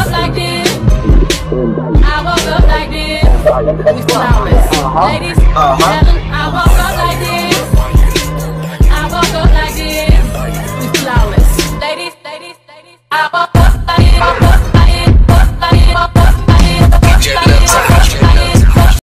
up like this. I woke up like this. We flawless. Uh-huh. Ladies, uh-huh. tell 'em I woke up like this. I woke up like this. We flawless. Ladies, ladies, ladies. I woke